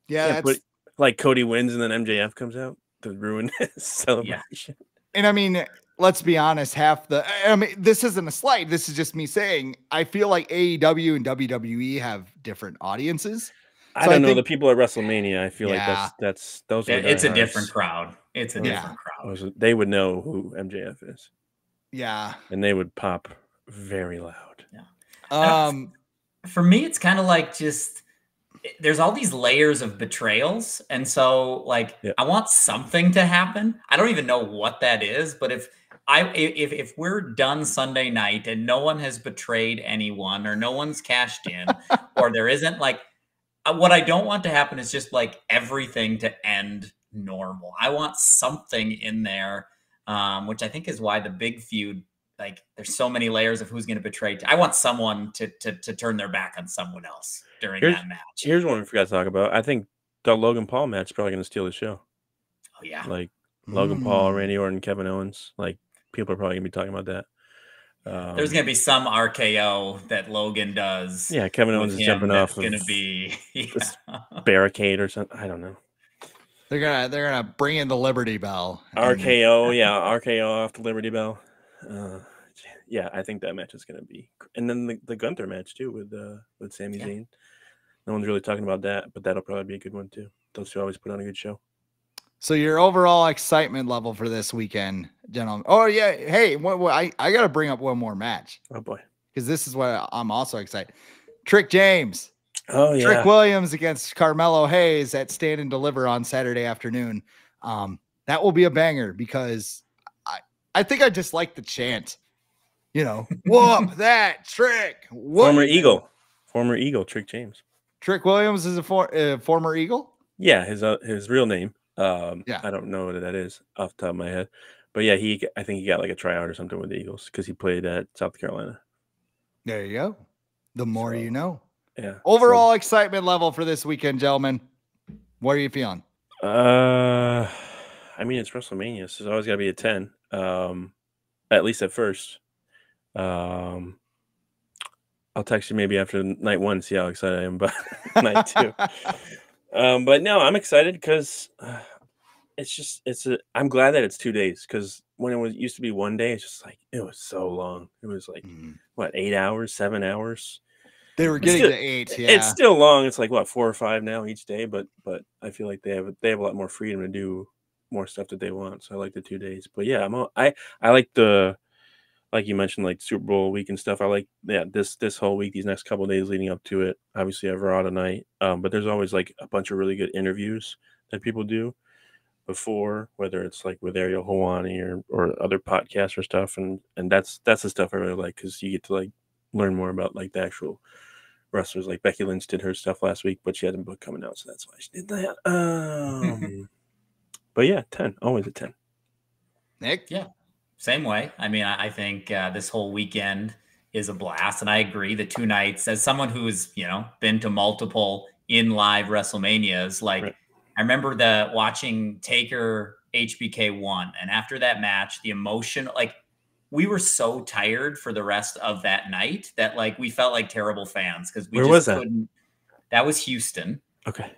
Yeah, Yeah, that's but- Like Cody wins and then MJF comes out to ruin his celebration. and I mean, let's be honest, half the I mean, this isn't a slight. This is just me saying I feel like AEW and WWE have different audiences. I So I don't know think- the people at WrestleMania. I feel like that's that's those. Are the it's a different crowd. It's a Yeah. different crowd. They would know who MJF is, Yeah. and they would pop very loud. Yeah. Um for me it's kind of like just there's all these layers of betrayals and so like Yeah. i want something to happen i don't even know what that is but if i i- if if we're done sunday night and no one has betrayed anyone or no one's cashed in or there isn't like uh, what i don't want to happen is just like everything to end normal i want something in there um which i think is why the big feud like there's so many layers of who's going to betray. I want someone to, to to turn their back on someone else during Here's- that match. Here's one we forgot to talk about. I think the Logan Paul match is probably going to steal the show. Oh yeah, Like Logan Paul, mm, Randy Orton, Kevin Owens. Like people are probably going to be talking about that. Um, there's going to be some RKO that Logan does. yeah, Kevin Owens is jumping off of going to be this yeah. barricade or something. I don't know. They're gonna they're gonna bring in the Liberty Bell. and- RKO, yeah, RKO off the Liberty Bell. Uh, yeah, I think that match is going to be, and then the, the Gunther match too with uh with Sami Yeah. Zayn. No one's really talking about that, but that'll probably be a good one too. Those two always put on a good show. So your overall excitement level for this weekend, gentlemen. Oh yeah, hey, what, what, I I gotta bring up one more match Oh boy, because this is what I'm also excited. Trick James Oh yeah. Trick Williams against Carmelo Hayes at Stand and Deliver on Saturday afternoon. Um, that will be a banger because I, I think I just like the chant. You know, whoop that trick. Whoop. Former Eagle. Former Eagle, Trick James. Trick Williams is a for, uh, former Eagle. Yeah, his uh, his real name. Um, Yeah. I don't know what that is off the top of my head, but yeah, he I think he got like a tryout or something with the Eagles because he played at South Carolina. There you go. The more So- you know. Yeah. so- Overall excitement level for this weekend, gentlemen. What are you feeling? Uh, I mean, it's WrestleMania, so it's always got to be a ten. Um, at least at first. Um, I'll text you maybe after night one, see how excited I am about night two. Um, but no, I'm excited because uh, it's just it's a. I'm glad that it's two days because when it was used to be one day, it's just like it was so long. It was like Mm. what eight hours, seven hours. They were getting still- to eight. Yeah. It's still long. It's like what four or five now each day, but but I feel like they have they have a lot more freedom to do more stuff that they want. So I like the two days. But yeah, I'm all, I I like the like you mentioned like Super Bowl week and stuff. I like yeah this this whole week these next couple days leading up to it. Obviously, I have Raw tonight, um, but there's always like a bunch of really good interviews that people do before, whether it's like with Ariel Helwani or or other podcasts or stuff, and and that's that's the stuff I really like because you get to like learn more about like the actual wrestlers. Like Becky Lynch did her stuff last week, but she had a book coming out, so that's why she did that. Um, but yeah, ten, always a ten. Nick. Yeah. Same way. I mean, I, I think uh, this whole weekend is a blast, and I agree. The two nights, as someone who's you know been to multiple in live WrestleManias, like Right. I remember the watching Taker HBK one, and after that match, the emotion, like we were so tired for the rest of that night that like we felt like terrible fans because we Where just was that? couldn't. That was Houston. Okay.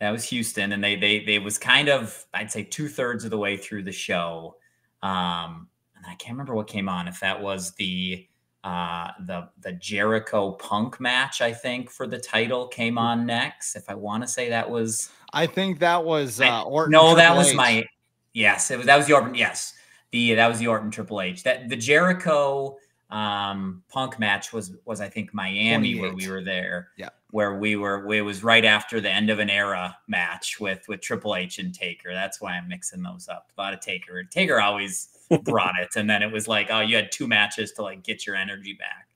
That was Houston, and they they they was kind of I'd say two thirds of the way through the show, um, and I can't remember what came on. If that was the uh, the the Jericho Punk match, I think for the title came on next. If I want to say that was I think that was uh, Orton. no, that Triple was my yes. It was that was the Orton. Yes, the that was the Orton Triple H. That the Jericho um Punk match was was I think Miami where we were there. Yeah. Where we were. It was right after the end of an era match with with Triple H and Taker. That's why I'm mixing those up. A lot of Taker. Taker always brought it, and then it was like, oh, you had two matches to like get your energy back.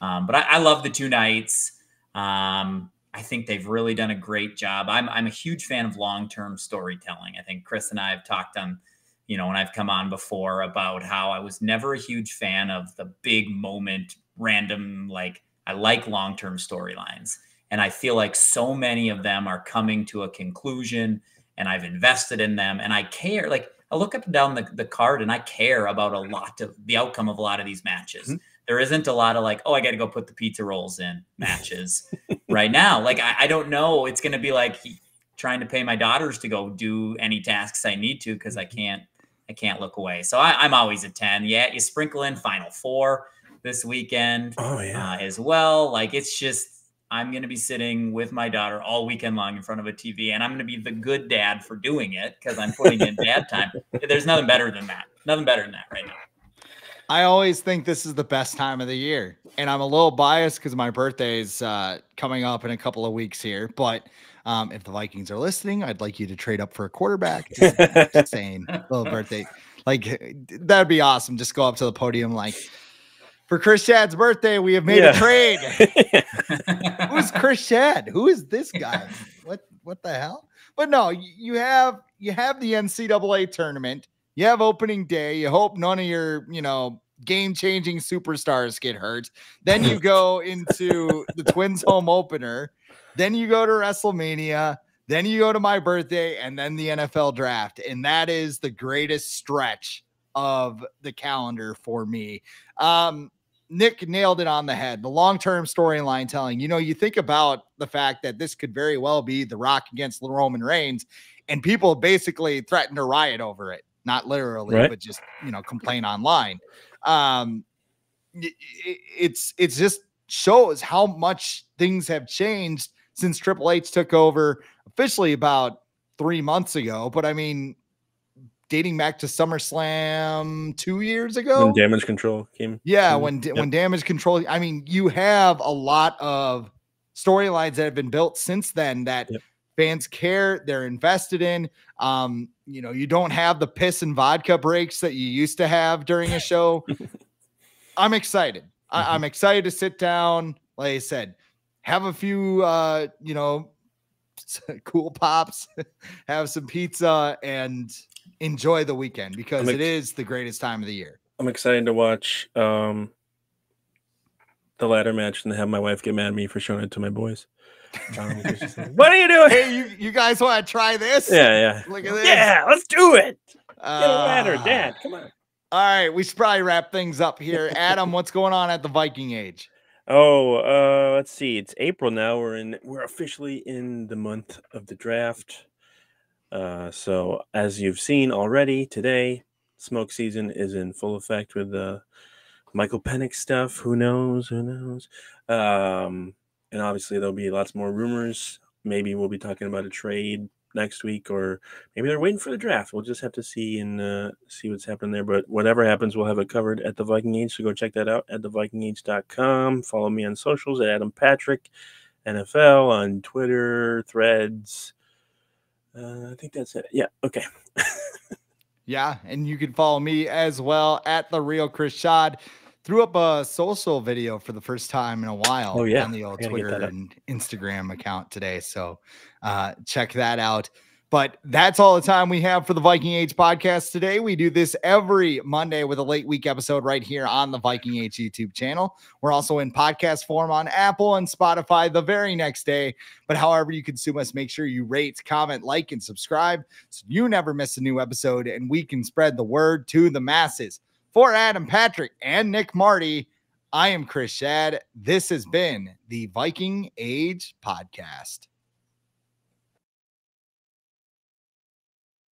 Um, but I, I love the two nights. Um, I think they've really done a great job. I'm I'm a huge fan of long term storytelling. I think Chris and I have talked on, you know, when I've come on before about how I was never a huge fan of the big moment, random. Like I like long term storylines, and I feel like so many of them are coming to a conclusion, and I've invested in them, and I care. Like I look up and down the, the card, and I care about a lot of the outcome of a lot of these matches. Mhm. There isn't a lot of like, oh, I got to go put the pizza rolls in matches right now. Like I, I don't know. It's going to be like he- trying to pay my daughters to go do any tasks I need to because I can't. I can't look away. So I, I'm always a ten. Yeah, you sprinkle in Final Four this weekend Oh yeah. uh, as well. Like it's just I'm going to be sitting with my daughter all weekend long in front of a TV, and I'm going to be the good dad for doing it because I'm putting in dad time. There's nothing better than that. Nothing better than that right now. I always think this is the best time of the year, and I'm a little biased because my birthday is uh, coming up in a couple of weeks here. But um, if the Vikings are listening, I'd like you to trade up for a quarterback. Just, just saying, little birthday, like that'd be awesome. Just go up to the podium, like for Chris Schad's birthday, we have made Yeah. a trade. Who's Chris Schad? Who is this guy? What what the hell? But no, you have you have the NCAA tournament. You have opening day. You hope none of your you know game changing superstars get hurt. Then you go into the Twins home opener. Then you go to WrestleMania. Then you go to my birthday, and then the NFL draft, and that is the greatest stretch of the calendar for me. Um, Nick nailed it on the head. The long term storyline telling, you know, you think about the fact that this could very well be The Rock against Roman Reigns, and people basically threaten to riot over it. Not literally, Right. but just, you know, complain online. Um, y- it's, it's just shows how much things have changed since Triple H took over officially about three months ago. But I mean, dating back to SummerSlam two years ago. when damage control came. Yeah, when Yep. when damage control, I mean, you have a lot of storylines that have been built since then that Yep. fans care, they're invested in. Um, you know, you don't have the piss and vodka breaks that you used to have during a show. I'm excited. I, Mhm. I'm excited to sit down. Like I said, have a few, uh, you know, cool pops, have some pizza, and enjoy the weekend because ex- is the greatest time of the year. I'm excited to watch um the ladder match and have my wife get mad at me for showing it to my boys. Um, like, what are you doing? Hey, you, you guys want to try this? Yeah, yeah. Look at this. Yeah, let's do it. Get a ladder, Ah. Dad. Come on. All right, we should probably wrap things up here. Adam, what's going on at the Viking Age? Oh, uh, let's see. It's April now. We're in. We're officially in the month of the draft. Uh, so as you've seen already today, smoke season is in full effect with the Michael Penix stuff. Who knows? Who knows? Um, and obviously there'll be lots more rumors. Maybe we'll be talking about a trade next week, or maybe they're waiting for the draft. We'll just have to see and uh, see what's happening there. But whatever happens, we'll have it covered at the Viking Age. So go check that out at thevikingage.com. Follow me on socials at Adam Patrick NFL on Twitter, Threads. Uh, I think that's it. Yeah. Okay. Yeah, and you can follow me as well at the real Chris Schad. Threw up a social video for the first time in a while Oh, yeah. on the old Twitter and Instagram account today. So uh, check that out. But that's all the time we have for the Viking Age podcast today. We do this every Monday with a late week episode right here on the Viking Age YouTube channel. We're also in podcast form on Apple and Spotify the very next day. But however you consume us, make sure you rate, comment, like, and subscribe so you never miss a new episode and we can spread the word to the masses. For Adam Patrick and Nick Marty, I am Chris Schad. This has been the Viking Age Podcast.